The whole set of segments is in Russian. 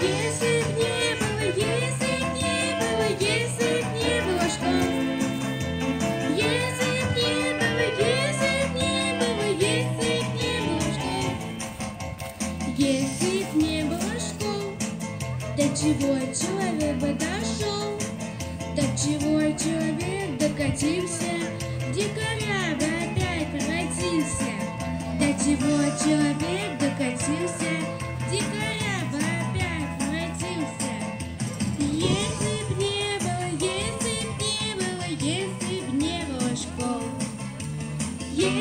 Если не было, если не было, если не было что. Если не было, если не было, если не было что. Если не было что, до чего человек бы дошел, до чего человек докатился, дикаря бы.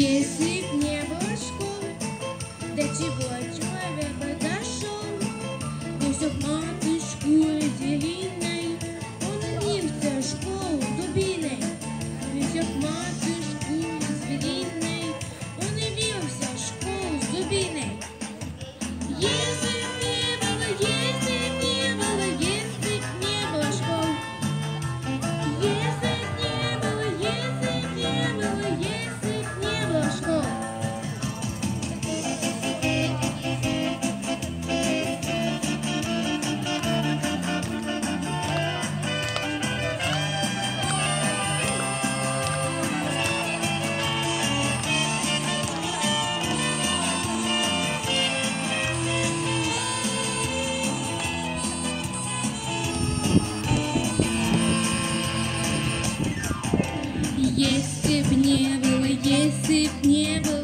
Если б не было школы, до чего если б не было, если б не было.